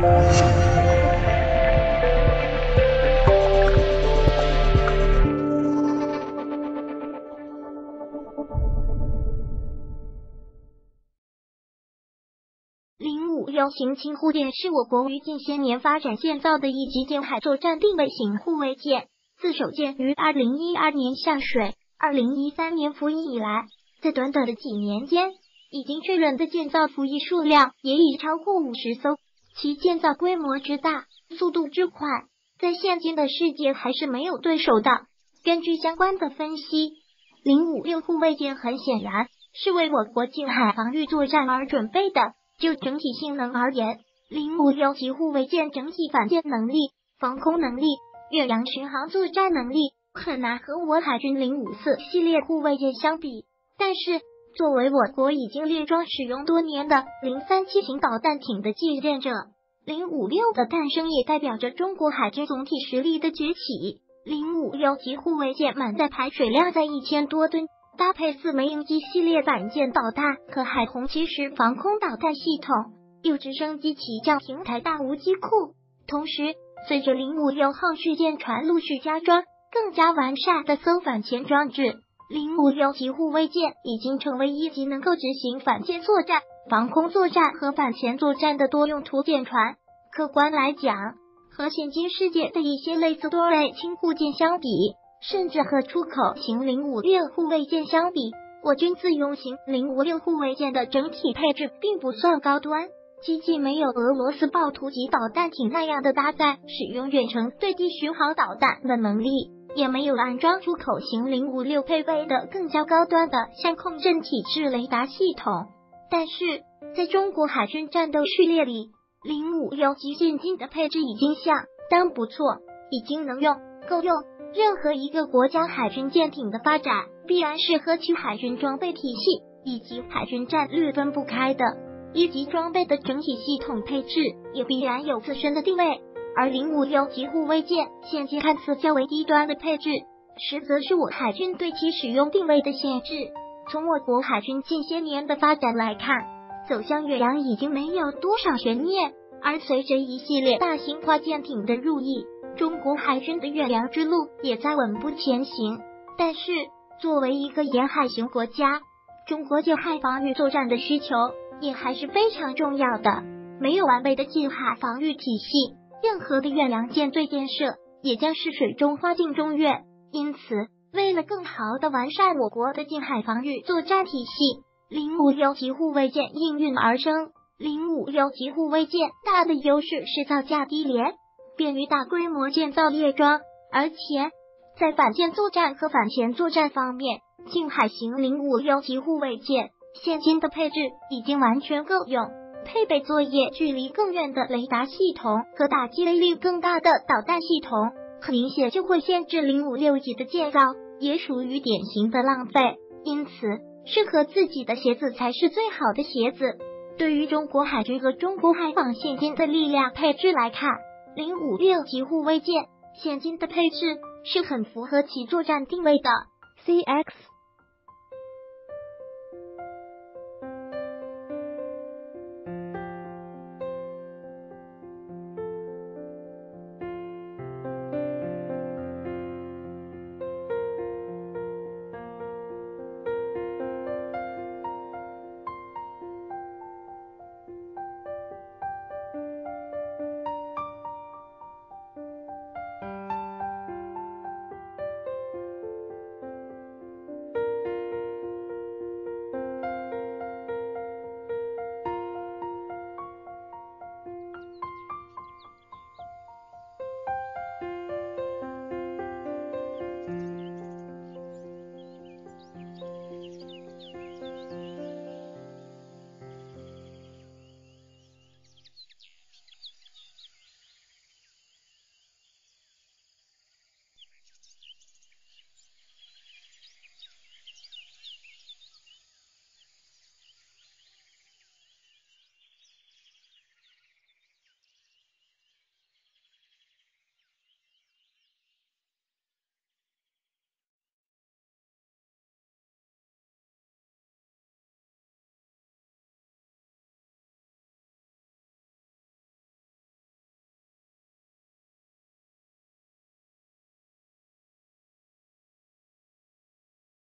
零五幺型轻护舰是我国于近些年发展建造的一级舰海作战定位型护卫舰，自首舰于二零一二年下水，二零一三年服役以来，在短短的几年间，已经确认的建造服役数量也已超过五十艘，其建造规模之大，速度之快，在现今的世界还是没有对手的。根据相关的分析，零五六护卫舰很显然是为我国近海防御作战而准备的。就整体性能而言，零五六级护卫舰整体反舰能力、防空能力、远洋巡航作战能力很难和我海军零五四系列护卫舰相比。但是，作为我国已经列装使用多年的零三七型导弹艇的继任者，零五六的诞生也代表着中国海军总体实力的崛起。零五六级护卫舰满载排水量在一千多吨。搭配四枚鹰击系列反舰导弹和海红七十防空导弹系统，有直升机起降平台大无机库。同时，随着零五六号续舰船陆续加装更加完善的搜反潜装置，零五六级护卫舰已经成为一级能够执行反舰作战、防空作战和反潜作战的多用途舰船。客观来讲，和现今世界的一些类似多类轻护舰相比。甚至和出口型零五六护卫舰相比，我军自用型零五六护卫舰的整体配置并不算高端，机器没有俄罗斯暴徒级导弹艇那样的搭载使用远程对地巡航导弹的能力，也没有安装出口型零五六配备的更加高端的相控阵体制雷达系统。但是，在中国海军战斗序列里，零五六级舰艇的配置已经相当不错，已经能用够用。任何一个国家海军舰艇的发展，必然是和其海军装备体系以及海军战略分不开的。一级装备的整体系统配置也必然有自身的定位。而零五六级护卫舰现今看似较为低端的配置，实则是我海军对其使用定位的限制。从我国海军近些年的发展来看，走向远洋已经没有多少悬念。而随着一系列大型化舰艇的入役，中国海军的远洋之路也在稳步前行，但是作为一个沿海型国家，中国近海防御作战的需求也还是非常重要的。没有完备的近海防御体系，任何的远洋舰队建设也将是水中花镜中月。因此，为了更好的完善我国的近海防御作战体系，零五六级护卫舰应运而生。零五六级护卫舰大的优势是造价低廉。便于大规模建造列装，而且在反舰作战和反潜作战方面，近海型零五六级护卫舰现今的配置已经完全够用，配备作业距离更远的雷达系统和打击威力更大的导弹系统，很明显就会限制零五六级的建造，也属于典型的浪费。因此，适合自己的鞋子才是最好的鞋子。对于中国海军和中国海防现今的力量配置来看，零五六级护卫舰现今的配置是很符合其作战定位的。C X